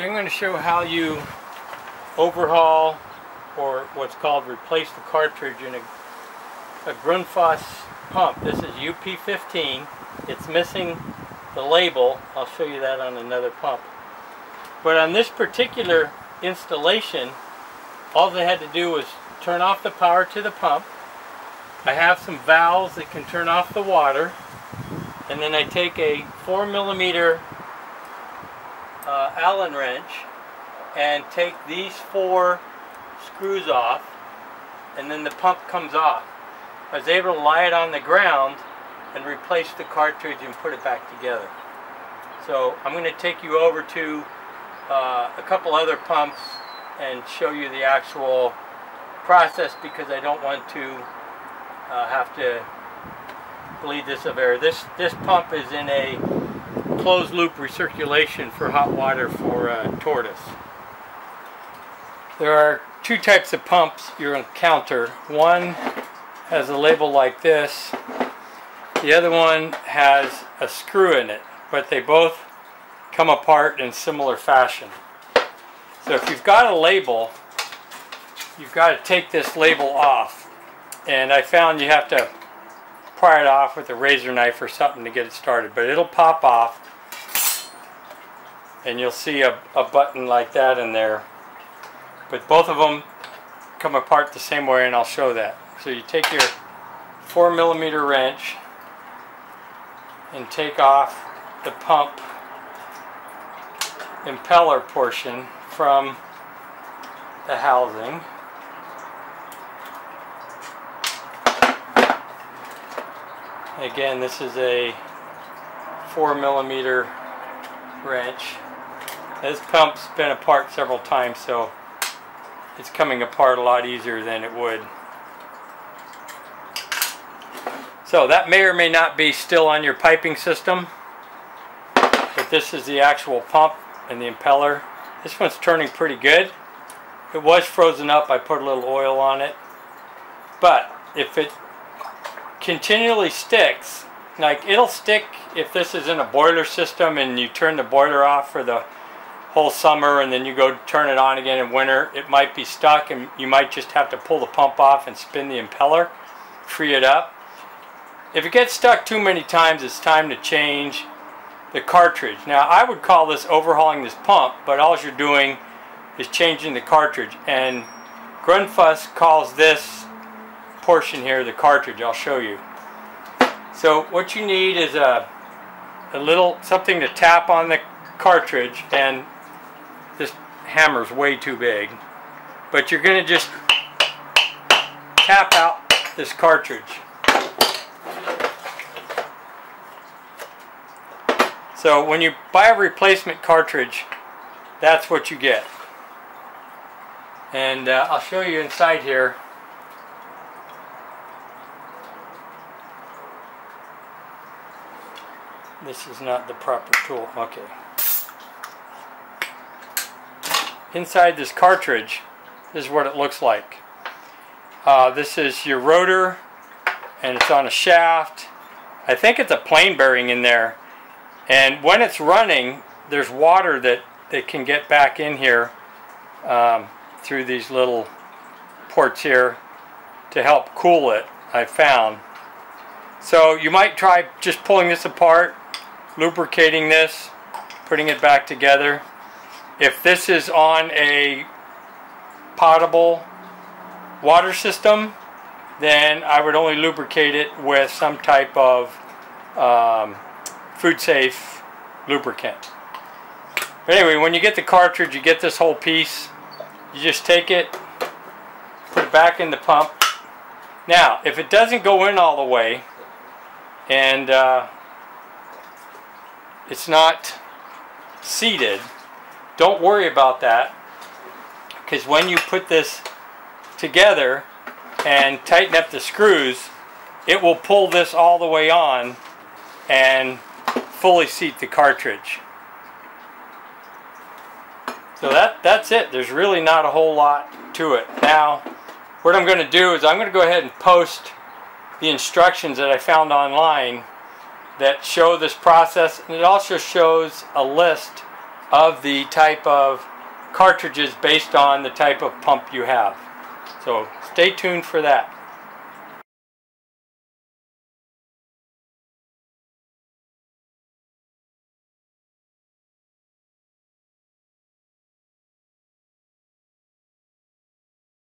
I'm going to show how you overhaul or what's called replace the cartridge in a, a Grundfos pump. This is UP15. It's missing the label. I'll show you that on another pump. But on this particular installation, all they had to do was turn off the power to the pump. I have some valves that can turn off the water. And then I take a 4 millimeter uh, Allen wrench and take these four screws off and then the pump comes off. I was able to lie it on the ground and replace the cartridge and put it back together. So I'm going to take you over to uh, a couple other pumps and show you the actual process because I don't want to uh, have to bleed this of air. This, this pump is in a closed loop recirculation for hot water for uh, tortoise. There are two types of pumps you'll encounter. One has a label like this. The other one has a screw in it, but they both come apart in similar fashion. So if you've got a label, you've got to take this label off. And I found you have to pry it off with a razor knife or something to get it started. But it'll pop off and you'll see a, a button like that in there. But both of them come apart the same way and I'll show that. So you take your four millimeter wrench and take off the pump impeller portion from the housing. Again this is a four millimeter wrench this pump's been apart several times, so it's coming apart a lot easier than it would. So that may or may not be still on your piping system, but this is the actual pump and the impeller. This one's turning pretty good. It was frozen up, I put a little oil on it. But if it continually sticks, like it'll stick if this is in a boiler system and you turn the boiler off for the whole summer and then you go turn it on again in winter, it might be stuck and you might just have to pull the pump off and spin the impeller, free it up. If it gets stuck too many times, it's time to change the cartridge. Now, I would call this overhauling this pump, but all you're doing is changing the cartridge. And Grundfos calls this portion here the cartridge. I'll show you. So what you need is a, a little something to tap on the cartridge and this hammer's way too big. But you're going to just tap out this cartridge. So when you buy a replacement cartridge, that's what you get. And uh, I'll show you inside here. This is not the proper tool. Okay inside this cartridge is what it looks like. Uh, this is your rotor and it's on a shaft. I think it's a plain bearing in there and when it's running there's water that, that can get back in here um, through these little ports here to help cool it I found. So you might try just pulling this apart, lubricating this, putting it back together. If this is on a potable water system, then I would only lubricate it with some type of um, food safe lubricant. But anyway, when you get the cartridge, you get this whole piece. You just take it, put it back in the pump. Now, if it doesn't go in all the way, and uh, it's not seated, don't worry about that because when you put this together and tighten up the screws, it will pull this all the way on and fully seat the cartridge. So that, that's it. There's really not a whole lot to it. Now, what I'm going to do is I'm going to go ahead and post the instructions that I found online that show this process and it also shows a list of the type of cartridges based on the type of pump you have. So stay tuned for that.